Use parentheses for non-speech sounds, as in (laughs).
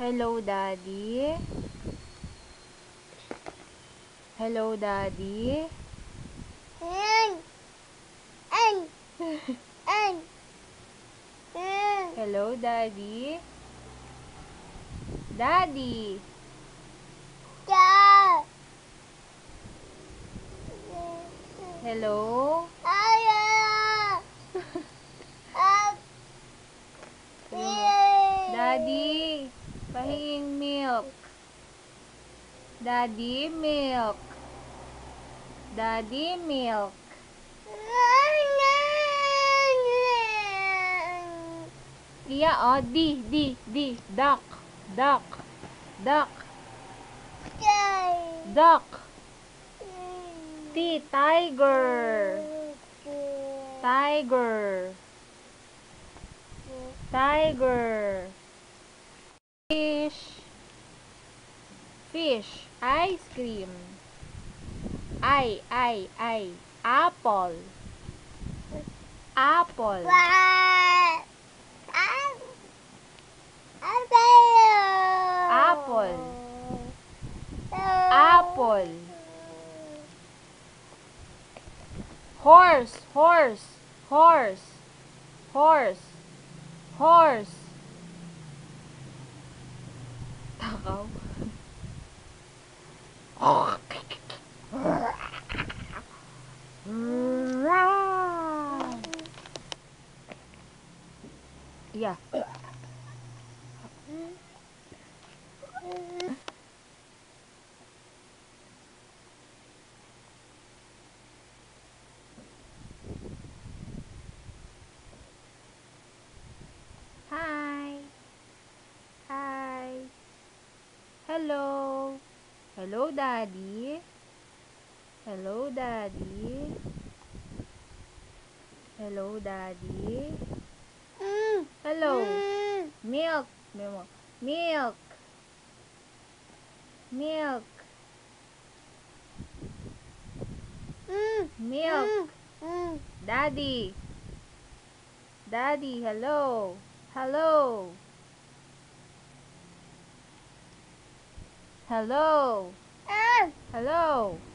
Hello, Daddy. Hello, Daddy. Hello, Daddy. Daddy. Ja. Hello. (laughs) Daddy. Pahinging milk. Daddy, milk. Daddy, milk. Iya, oh, di, di, di. Duck. Duck. Duck. Duck. T, tiger. Tiger. Tiger. Fish. Fish. Ice cream. I, I, I. Apple. Apple. Apple. Apple. Horse, horse, horse, horse, horse. Takaw. Yeah. Hi. Hi. Hello. Hello, Daddy. Hello, Daddy. Hello, Daddy. Hello. Milk. Milk. Milk. Milk. Milk. Daddy. Daddy, hello. Hello. Hello. Ah. Hello.